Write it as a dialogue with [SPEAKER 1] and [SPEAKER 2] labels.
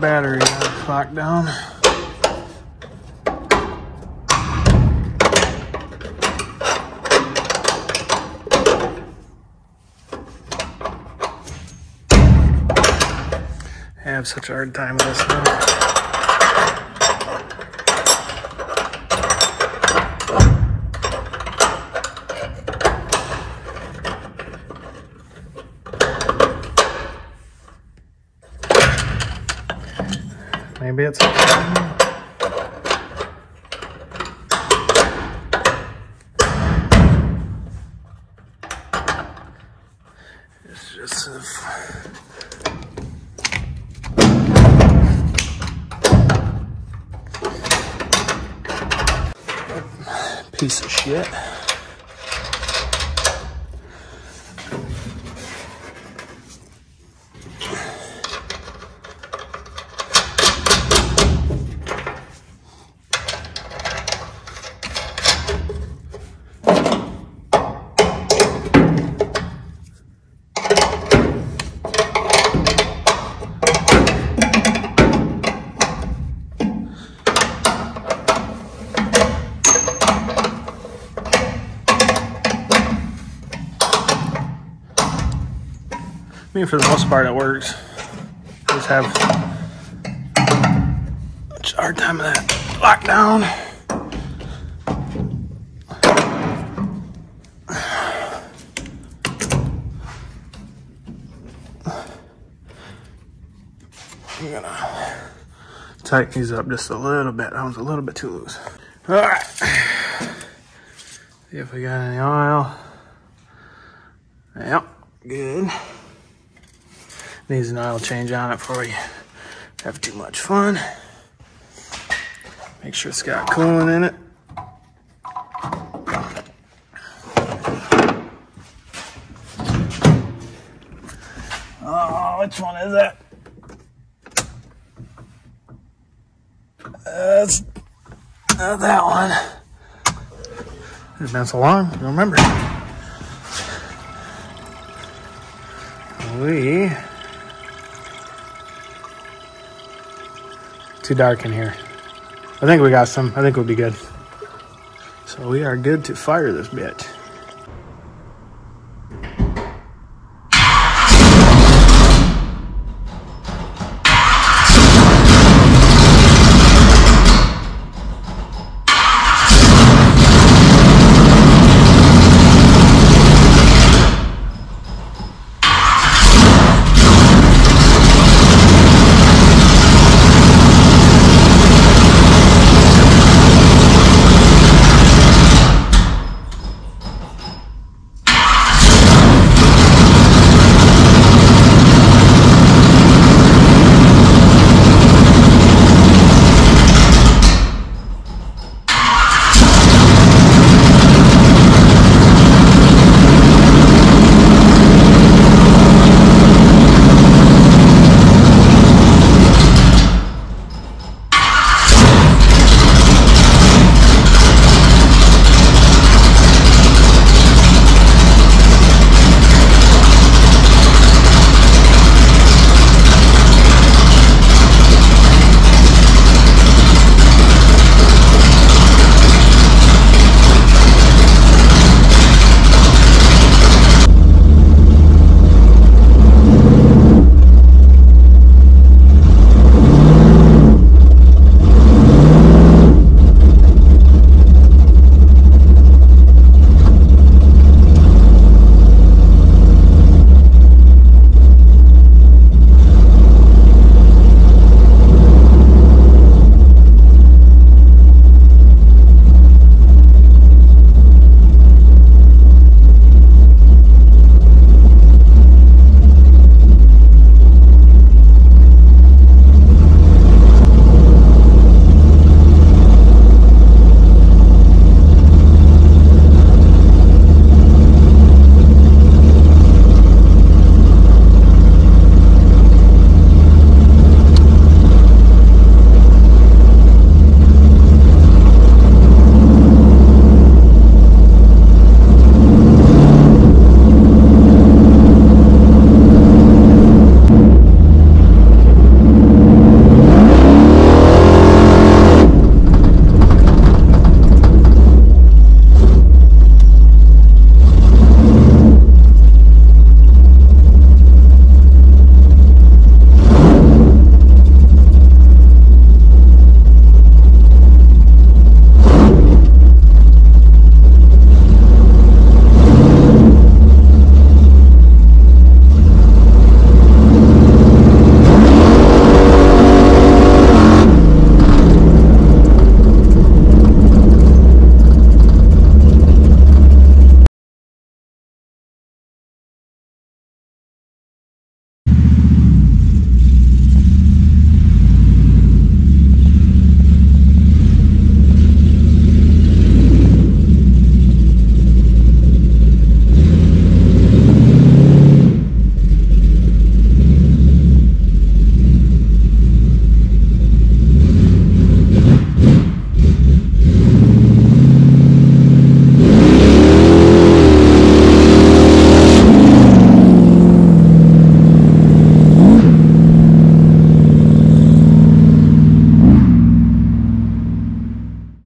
[SPEAKER 1] battery locked down. I have such a hard time with this now. Maybe it's It's just a piece of shit. I mean, for the most part, it works. Just have a hard time of that lockdown. I'm gonna tighten these up just a little bit. That one's a little bit too loose. All right. See if we got any oil. Yep, good. Needs an oil change on it before we have too much fun. Make sure it's got coolant in it. Oh, which one is that? That's not that one. It's been so long, I don't remember. We too dark in here. I think we got some. I think we'll be good. So we are good to fire this bit.